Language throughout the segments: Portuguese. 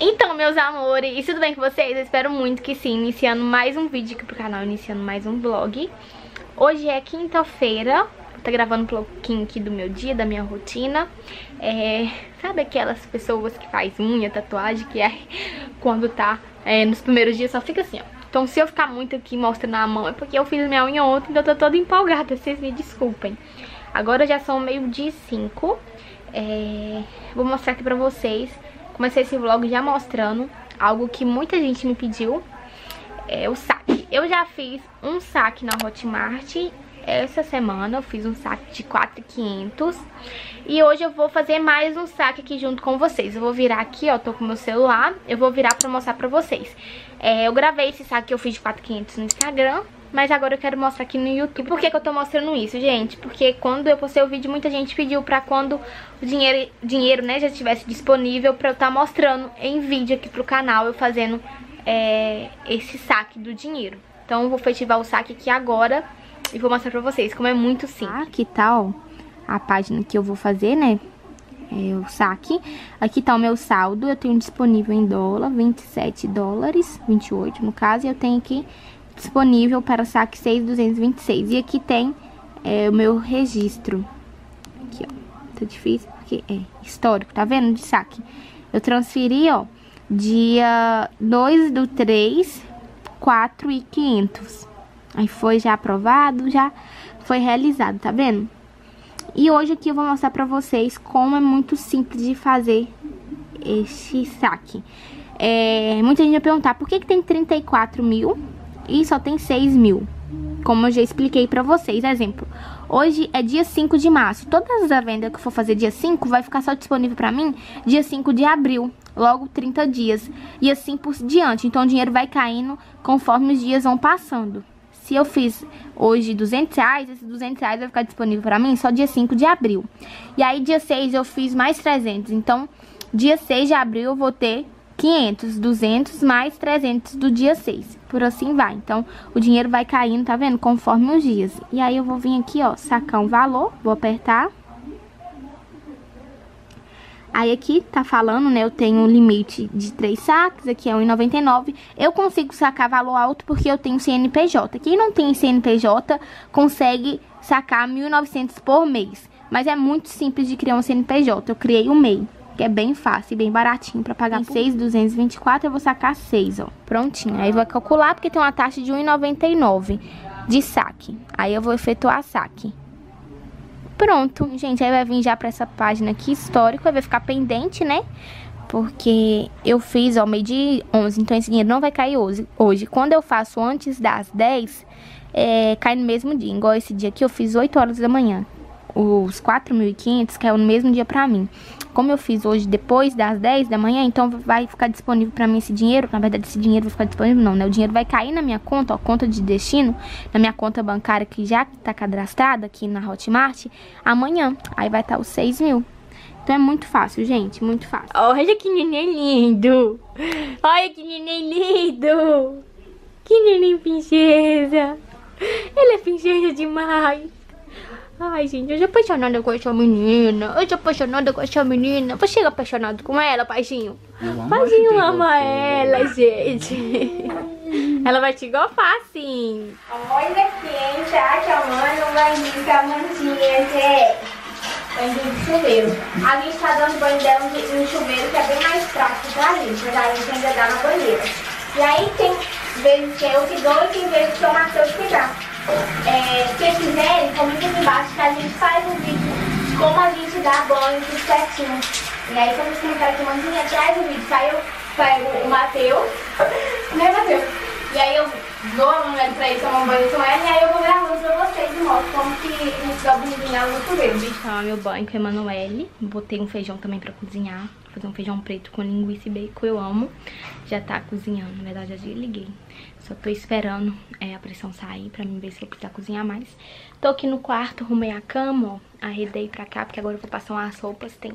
Então, meus amores, tudo bem com vocês? Eu espero muito que sim, iniciando mais um vídeo aqui pro canal, iniciando mais um vlog. Hoje é quinta-feira, tô gravando um pouquinho aqui do meu dia, da minha rotina. É, sabe aquelas pessoas que faz unha, tatuagem, que é quando tá é, nos primeiros dias só fica assim, ó. Então se eu ficar muito aqui mostrando a mão é porque eu fiz minha unha ontem, então eu tô toda empolgada, vocês me desculpem. Agora já são meio dia 5, é, vou mostrar aqui pra vocês comecei esse vlog já mostrando algo que muita gente me pediu, é o saque. Eu já fiz um saque na Hotmart essa semana, eu fiz um saque de 4,500 e hoje eu vou fazer mais um saque aqui junto com vocês. Eu vou virar aqui, ó, tô com meu celular, eu vou virar pra mostrar pra vocês. É, eu gravei esse saque que eu fiz de 4,500 no Instagram, mas agora eu quero mostrar aqui no YouTube. Por que, que eu tô mostrando isso, gente? Porque quando eu postei o vídeo, muita gente pediu pra quando o dinheiro, dinheiro né, já estivesse disponível pra eu estar tá mostrando em vídeo aqui pro canal, eu fazendo é, esse saque do dinheiro. Então eu vou efetivar o saque aqui agora e vou mostrar pra vocês como é muito simples. Aqui tá, ó, a página que eu vou fazer, né? É o saque. Aqui tá o meu saldo, eu tenho disponível em dólar, 27 dólares, 28 no caso, e eu tenho aqui disponível para saque 6,226. E aqui tem é, o meu registro. Aqui, ó. Tá difícil porque é histórico, tá vendo? De saque. Eu transferi, ó, dia 2 do 3, 4 e 500. Aí foi já aprovado, já foi realizado, tá vendo? E hoje aqui eu vou mostrar pra vocês como é muito simples de fazer este saque. É, muita gente vai perguntar, por que, que tem 34 mil e só tem 6 mil. Como eu já expliquei pra vocês, exemplo. Hoje é dia 5 de março. Todas as vendas que eu for fazer dia 5 vai ficar só disponível pra mim dia 5 de abril. Logo 30 dias. E assim por diante. Então o dinheiro vai caindo conforme os dias vão passando. Se eu fiz hoje 200 reais, esses 200 reais vai ficar disponível pra mim só dia 5 de abril. E aí dia 6 eu fiz mais 300. Então dia 6 de abril eu vou ter 500, 200 mais 300 do dia 6. Por assim vai. Então, o dinheiro vai caindo, tá vendo? Conforme os dias. E aí, eu vou vir aqui, ó, sacar um valor. Vou apertar. Aí aqui tá falando, né, eu tenho um limite de 3 saques, aqui é 1,99. Eu consigo sacar valor alto porque eu tenho CNPJ. Quem não tem CNPJ consegue sacar 1.900 por mês. Mas é muito simples de criar um CNPJ. Eu criei o um MEI que é bem fácil e bem baratinho. Pra pagar 6,224 eu vou sacar 6, ó. Prontinho. Aí vai calcular porque tem uma taxa de 1,99 de saque. Aí eu vou efetuar saque. Pronto, gente, aí vai vir já pra essa página aqui, histórico, aí vai ficar pendente, né? Porque eu fiz ao meio de 11, então esse dinheiro não vai cair hoje. hoje. Quando eu faço antes das 10, é, cai no mesmo dia. Igual esse dia aqui eu fiz 8 horas da manhã. Os 4.500 caiu no mesmo dia pra mim como eu fiz hoje depois das 10 da manhã, então vai ficar disponível para mim esse dinheiro. Na verdade, esse dinheiro vai ficar disponível, não, né? O dinheiro vai cair na minha conta, ó, conta de destino, na minha conta bancária que já está cadastrada aqui na Hotmart, amanhã. Aí vai estar tá os 6 mil. Então é muito fácil, gente, muito fácil. Olha que neném lindo! Olha que neném lindo! Que neném princesa! Ele é princesa demais! Ai, gente, eu já apaixonada com essa menina. Eu já apaixonada com essa menina. Você é apaixonado com ela, paizinho? Paizinho ama ela, gente. ela vai te gofar, sim. Olha quem tá chamando banho com a mandinha, gente. Banho de chuveiro. A gente tá dando banho dela no chuveiro, que é bem mais prático pra gente. Mas a gente ainda dá na banheira. E aí tem vezes que eu que dou e tem vezes que é o Matheus que dá. É, se quiserem, comenta aqui embaixo que a gente faz um vídeo de como a gente dá banho tudo certinho. E aí quando você comentar aqui, mandinha, traz o vídeo, aí eu pego o Matheus, né Matheus? E aí eu dou a mulher pra ele tomar um banho com ela e aí eu vou gravando pra vocês e mostro como que a gente dá o banho no chuveiro. Vou tomar meu banho com a Emanuele, botei um feijão também pra cozinhar, fazer um feijão preto com linguiça e bacon, eu amo. Já tá cozinhando, na verdade já liguei. Só tô esperando é, a pressão sair pra mim ver se eu precisar cozinhar mais. Tô aqui no quarto, arrumei a cama, ó. Arredei pra cá, porque agora eu vou passar umas roupas. Tem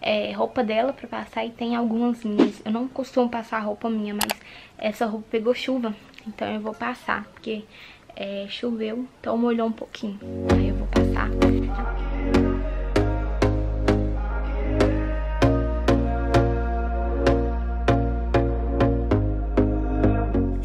é, roupa dela pra passar e tem algumas minhas. Eu não costumo passar roupa minha, mas essa roupa pegou chuva. Então eu vou passar, porque é, choveu, então molhou um pouquinho. Aí eu vou passar.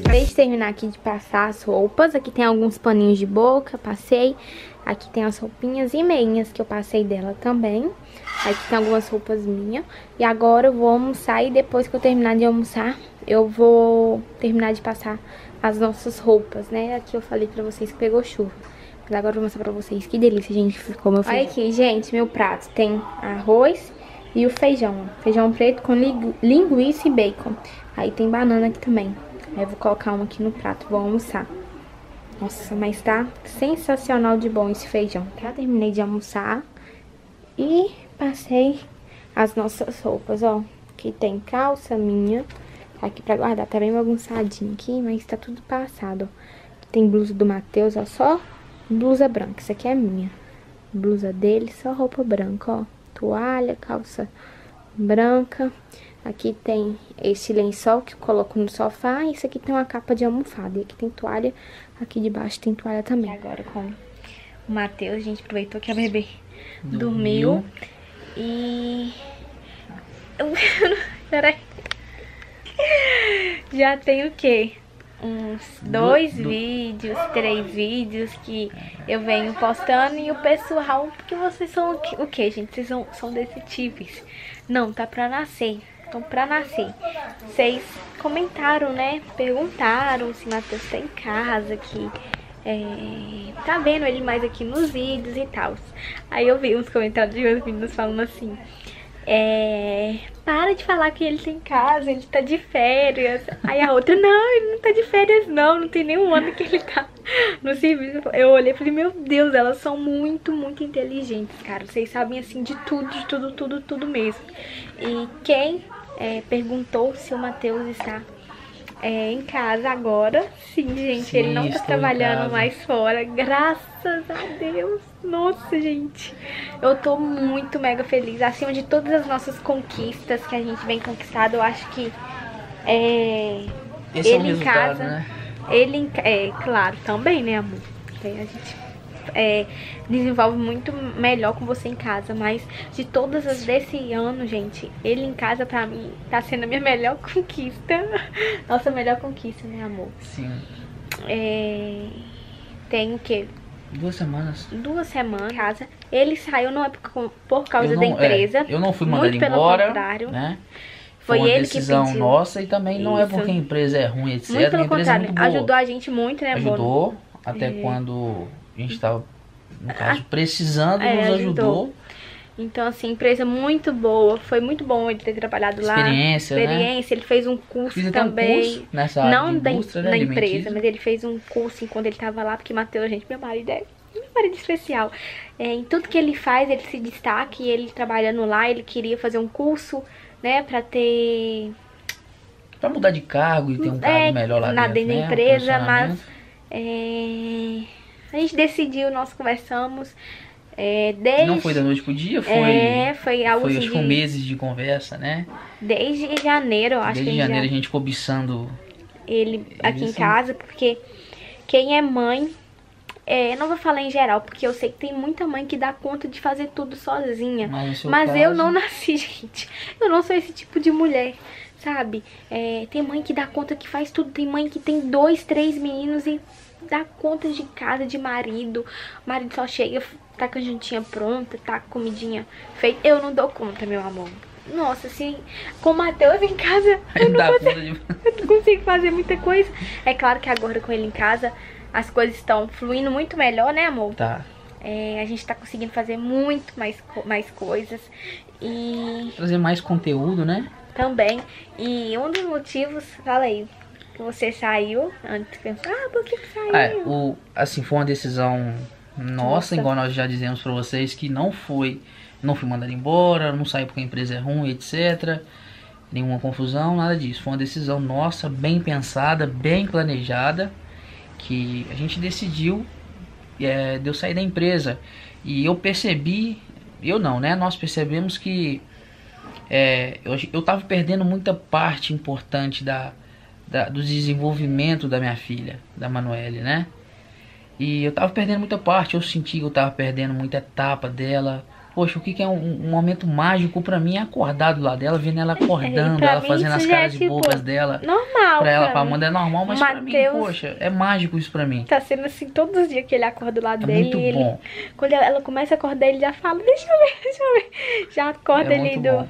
Acabei de terminar aqui de passar as roupas. Aqui tem alguns paninhos de boca, passei. Aqui tem as roupinhas e meinhas que eu passei dela também. Aqui tem algumas roupas minhas. E agora eu vou almoçar e depois que eu terminar de almoçar, eu vou terminar de passar as nossas roupas, né? Aqui eu falei pra vocês que pegou chuva. Mas agora eu vou mostrar pra vocês que delícia, gente, ficou meu feijão. Olha aqui, gente, meu prato tem arroz e o feijão. Feijão preto com linguiça e bacon. Aí tem banana aqui também. Aí eu vou colocar um aqui no prato, vou almoçar. Nossa, mas tá sensacional de bom esse feijão. Já terminei de almoçar e passei as nossas roupas, ó. Aqui tem calça minha, aqui pra guardar, tá bem bagunçadinho aqui, mas tá tudo passado. Aqui tem blusa do Matheus, ó, só blusa branca, isso aqui é minha. Blusa dele, só roupa branca, ó. Toalha, calça branca. Aqui tem esse lençol que eu coloco no sofá. E isso aqui tem uma capa de almofada. E aqui tem toalha. Aqui debaixo tem toalha também. Agora com o Matheus, a gente aproveitou que a bebê dormiu. E... Peraí. Já tem o quê? Uns dois do- vídeos, três vídeos que eu venho postando e o pessoal, porque vocês são o quê, o quê, gente? Vocês são, são detetíveis. Não, tá pra nascer. Então, pra nascer. Vocês comentaram, né? Perguntaram se Matheus tá em casa, que é, tá vendo ele mais aqui nos vídeos e tal. Aí eu vi uns comentários de outros meninos falando assim. É, para de falar que ele tá em casa, ele tá de férias. Aí a outra, não, ele não tá de férias, não, não tem nenhum ano que ele tá no serviço. Eu olhei e falei, meu Deus, elas são muito, muito inteligentes, cara. Vocês sabem assim de tudo, de tudo, tudo, tudo mesmo. E quem é, perguntou se o Matheus está é, em casa agora, sim, gente, Sim, ele não tá em trabalhando mais fora, graças a Deus. Nossa, gente, eu tô muito mega feliz. Acima de todas as nossas conquistas que a gente vem conquistado, eu acho que é, Esse é ele em resultado, casa, né? ele em é claro também, né, amor? A gente é, desenvolve muito melhor com você em casa, mas de todas as desse ano, gente, ele em casa pra mim tá sendo a minha melhor conquista. Nossa melhor conquista, né, amor? Sim. É, tem o quê? Duas semanas. Duas semanas em casa. Ele saiu não é por, por causa eu da não, empresa. é, eu não fui mandado muito pelo embora, contrário. né? Foi uma ele que decisão nossa e também não é Isso. porque a empresa é ruim, etc. Muito pelo é contrário, boa. ajudou a gente muito, né, amor? Ajudou, até É. quando a gente tava, no caso, precisando, É, nos ajudou. ajudou. Então, assim, empresa muito boa. Foi muito bom ele ter trabalhado lá. Experiência, né? Experiência. Ele fez um curso Fiz até um também. curso nessa não da, né, da empresa, mas ele fez um curso enquanto ele tava lá, porque Matheus, gente, meu marido é meu marido especial. É, em tudo que ele faz, ele se destaca e ele trabalhando lá, ele queria fazer um curso, né, pra ter Pra mudar de cargo e ter um cargo é, melhor lá na dentro, da né? empresa, mas é, a gente decidiu, nós conversamos é, desde Não foi da noite pro dia, foi... é, foi algo Foi assim acho um de- meses de conversa, né? desde janeiro, acho Desde que gente janeiro já- a gente cobiçando. ele aqui em casa, porque quem é mãe, é, eu não vou falar em geral, porque eu sei que tem muita mãe que dá conta de fazer tudo sozinha. Mas, Mas caso, eu não nasci, gente. Eu não sou esse tipo de mulher, sabe? É, tem mãe que dá conta que faz tudo. Tem mãe que tem dois, três meninos e dá conta de casa, de marido. O marido só chega, tá com a jantinha pronta, tá com a comidinha feita. Eu não dou conta, meu amor. nossa, assim, com o Matheus em casa, eu não, consigo, de... eu não consigo fazer muita coisa. É claro que agora com ele em casa, as coisas estão fluindo muito melhor, né, amor? Tá. É, a gente tá conseguindo fazer muito mais, mais coisas. E Trazer mais conteúdo, né? também. E um dos motivos, fala aí, que você saiu, antes de pensar, ah, por que, que saiu? É, o, assim, foi uma decisão nossa, Nossa. igual nós já dizemos pra vocês, que não foi, não fui mandado embora, não saí porque a empresa é ruim, etc. Nenhuma confusão, nada disso. Foi uma decisão nossa, bem pensada, bem planejada, que a gente decidiu é, de eu sair da empresa. E eu percebi, eu não, né? Nós percebemos que é, eu, eu tava perdendo muita parte importante da, da- do desenvolvimento da minha filha, da Manuele, né? E eu tava perdendo muita parte, eu senti que eu tava perdendo muita etapa dela. Poxa, o que, que é um, um momento mágico pra mim é acordar do lado dela, vendo ela acordando, ela mim fazendo as é, caras tipo, bobas dela. Normal, Pra ela, pra. Amanda é normal, mas pra mim, Mateus- poxa, é mágico isso pra mim. Tá sendo assim todos os dias que ele acorda do lado É dele. muito ele, bom. Quando ela começa a acordar, ele já fala, deixa eu ver, deixa eu ver. Já acorda É ele do, bom.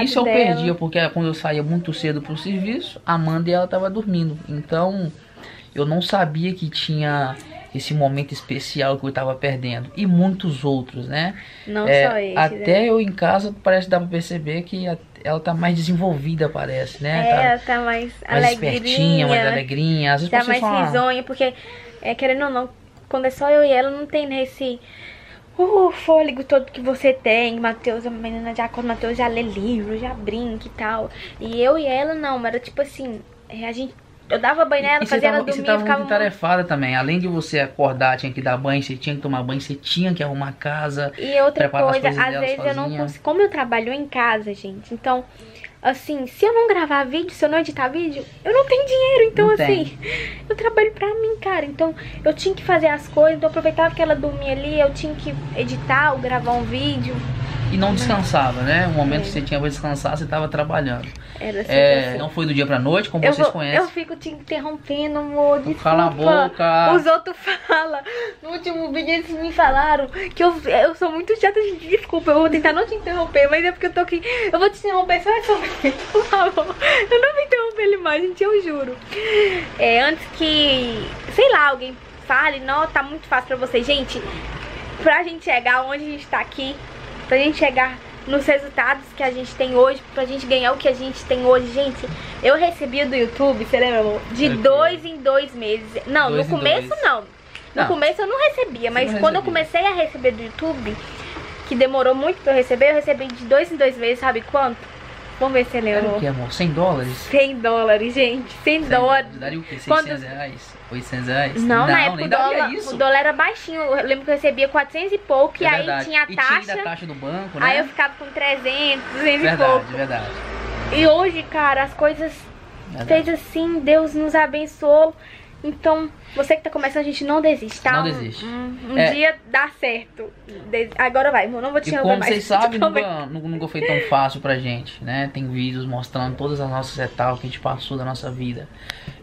E isso eu dela. perdia, porque quando eu saía muito cedo pro serviço, a Amanda e ela tava dormindo. Então, eu não sabia que tinha esse momento especial que eu tava perdendo. E muitos outros, né? Não É, só esse, até né? eu em casa, parece que dá pra perceber que ela tá mais desenvolvida, parece, né? É, Tá ela tá mais, mais espertinha, mais alegrinha, alegrinha. Às vezes tá mais fala, risonha, porque, é, querendo ou não, quando é só eu e ela, não tem né, uh, fôlego todo que você tem. Matheus, a menina já acorda, Matheus já lê livro, já brinca e tal. E eu e ela, não, era tipo assim, é, a gente... Eu dava banho nela, E você fazia ela tava, e você dormir, tava eu ficava muito tarefada também. Além de você acordar, tinha que dar banho, você tinha que tomar banho, você tinha que arrumar a casa. E outra coisa, às vezes eu não sozinha. consigo. Como eu trabalho em casa, gente, então, assim, se eu não gravar vídeo, se eu não editar vídeo, eu não tenho dinheiro. Então, Não assim, eu trabalho pra mim, cara. Então, eu tinha que fazer as coisas, então eu aproveitava que ela dormia ali, eu tinha que editar ou gravar um vídeo. E não descansava, né? O momento que você tinha pra descansar, você tava trabalhando. Era sempre É, assim. não foi do dia pra noite, como Eu, vocês vou- conhecem. eu fico te interrompendo, amor. Desculpa. Cala a boca. Os outros falam. No último vídeo eles me falaram que eu, eu sou muito chata. Desculpa, eu vou tentar não te interromper, mas é porque eu tô aqui. Eu vou te interromper só essa vez, por favor. Eu não vou interromper ele mais, gente, eu juro. É, antes que, sei lá, alguém fale, não, tá muito fácil pra vocês. Gente, pra gente chegar onde a gente tá aqui, pra gente chegar nos resultados que a gente tem hoje, pra gente ganhar o que a gente tem hoje, gente, eu recebi do YouTube, você lembra, amor? De Ok. dois em dois meses. Não, Dois no começo não. No Não. começo eu não recebia, mas não quando eu recebia. comecei a receber do YouTube, que demorou muito pra eu receber, eu recebi de dois em dois meses, sabe quanto? Vamos ver se lembra. Era o que, amor? 100 dólares? 100 dólares, gente. 100 dólares. Daria o quê? 600 Quantos- reais? 800 reais? Não, na época nem o dólar, o dólar era baixinho. Eu lembro que eu recebia 400 e pouco. e É aí verdade. tinha a E taxa. tinha ainda a taxa do banco, né? Aí eu ficava com 300, 200 e Verdade, pouco. verdade. E hoje, cara, as coisas verdade. fez assim, Deus nos abençoou. Então, você que tá começando, a gente não desiste, tá? Não Um- desiste. Um, um É. dia dá certo. De- Agora vai, eu não vou te E interromper como mais. vocês sabem, nunca, nunca foi tão fácil pra gente, né? Tem vídeos mostrando todas as nossas etapas que a gente passou da nossa vida.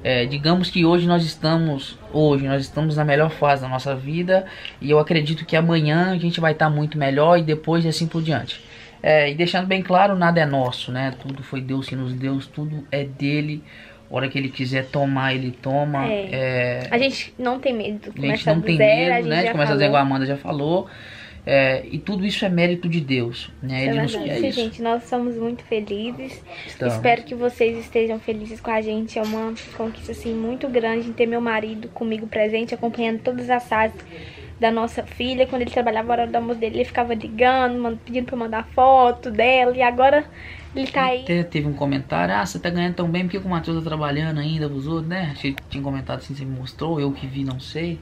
É, digamos que hoje nós estamos, hoje nós estamos na melhor fase da nossa vida e eu acredito que amanhã a gente vai estar muito melhor e depois e assim por diante. É, e deixando bem claro, nada é nosso, né? Tudo foi Deus que nos deu, tudo é dele. A hora que ele quiser tomar, ele toma. É. É, A gente não tem medo de a gente não tem zero, a medo, gente né? De já começar a dizer falou. igual a Amanda já falou. É, e tudo isso é mérito de Deus, né? Ele nos é isso. gente. Nós somos muito felizes. Estamos. Espero que vocês estejam felizes com a gente. É uma conquista assim muito grande ter meu marido comigo presente, acompanhando todas as fases da nossa filha. Quando ele trabalhava a hora do almoço dele, ele ficava ligando, pedindo pra mandar foto dela. E agora ele tá aí. Até teve um comentário, ah, você tá ganhando tão bem, por que que o Matheus tá trabalhando ainda pros outros, né? Você tinha comentado assim, você me mostrou, eu que vi, não sei.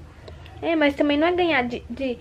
É, mas também não é ganhar de. de...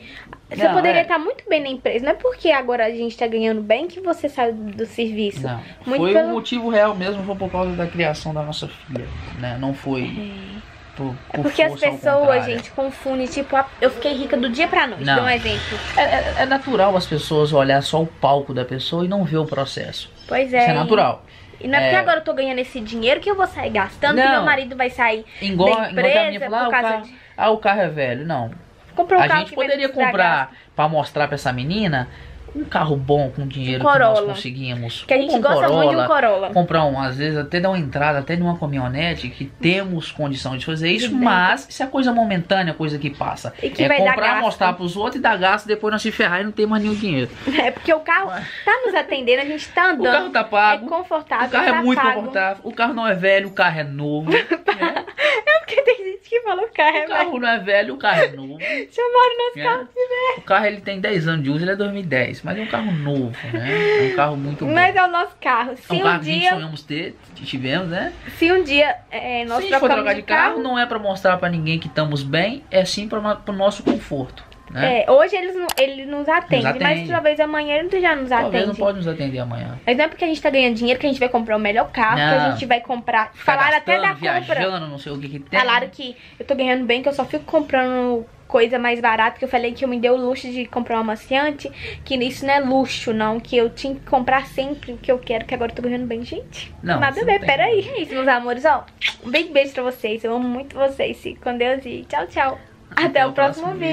Você Não, poderia é. estar muito bem na empresa. Não é porque agora a gente tá ganhando bem que você saiu do, serviço. Não, Muito foi pelo- o motivo real mesmo, foi por causa da criação da nossa filha, né? Não foi É por porque as força ao pessoas, gente, confundem. Tipo, a- eu fiquei rica do dia pra noite. Não. Um exemplo. É, é- é natural as pessoas olhar só o palco da pessoa e não ver o processo. Pois é. Isso é e- natural. E não é porque É. agora eu tô ganhando esse dinheiro que eu vou sair gastando, que Não. meu marido vai sair Igual, da que empresa falou, ah, por o causa carro, de... ah, o carro é velho. Não, Comprou um a carro gente que poderia comprar pra mostrar pra essa menina um carro bom com dinheiro Um que nós Corolla. conseguimos. Que a gente um gosta muito de um Corolla. Comprar um, às vezes até dar uma entrada, até numa caminhonete, que temos condição de fazer isso, mas isso é coisa momentânea, coisa que passa. E que é comprar, mostrar pros outros e dar gasto, depois nós se ferrar e não ter mais nenhum dinheiro. É porque o carro tá nos atendendo, a gente tá O andando. carro tá pago. É confortável, O carro tá é muito pago. confortável. O carro não é velho, o carro é novo. né? É porque tem gente que fala o carro é O carro não é velho, o carro é novo. Chamaram nosso né? carro de velho. O carro ele tem 10 anos de uso, ele é 2010, mas é um carro novo, né? É um carro muito bom. Mas é o nosso carro. Se é um um carro que dia, sonhamos ter, tivemos, né? se um dia é, nós Se a gente for trocar de carro, não é pra mostrar pra ninguém que estamos bem, é sim pra, pro nosso conforto, né? É, hoje eles, não- ele nos atende, Nos mas atende. talvez amanhã ele já nos Talvez atende. não pode nos atender amanhã. Mas não é porque a gente tá ganhando dinheiro que a gente vai comprar o melhor carro, que a Não. gente vai comprar. Ficar Falaram até da gastando, compra. viajando, não sei o que que tem. Falaram que eu tô ganhando bem, que eu só fico comprando coisa mais barata, que eu falei que eu me dei o luxo de comprar uma amaciante, que isso não é luxo, não, que eu tinha que comprar sempre o que eu quero, que agora eu tô ganhando bem, gente. Não, ver, tem. peraí. É isso, meus amores, ó. Um beijo pra vocês, eu amo muito vocês. Fique com Deus e tchau, tchau. Até, o próximo vídeo.